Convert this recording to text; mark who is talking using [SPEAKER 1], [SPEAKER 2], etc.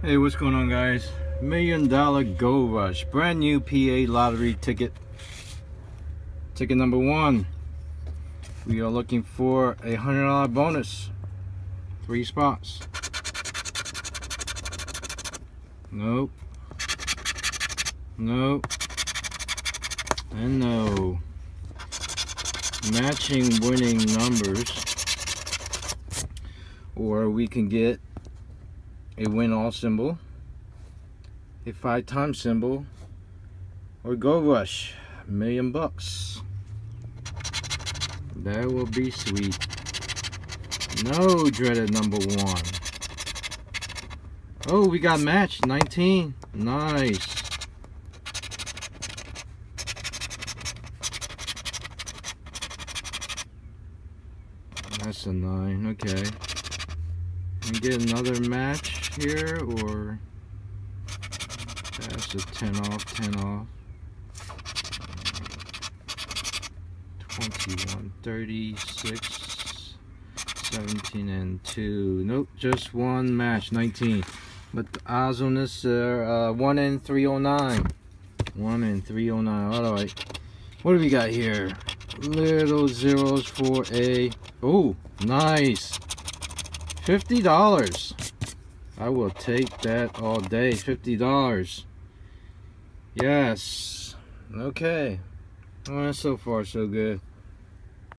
[SPEAKER 1] Hey, what's going on guys? Million Dollar Gold Rush, brand new PA lottery ticket. Ticket number one. We are looking for a hundred dollar bonus. Three spots. Nope. Nope. And no. Matching winning numbers. Or we can get a win all symbol, a five times symbol, or Gold Rush, a million bucks. That will be sweet. No dreaded number one. Oh, we got matched, 19. Nice. That's a nine, okay. We get another match here or that's a 10 off 10 off. 21 36 17 and 2 nope just one match 19 but the odds on this are uh, 1 in 309 1 in 309 all right what do we got here? Little zeros for a oh nice $50 I will take that all day. $50. Yes. Okay. Well, so far so good.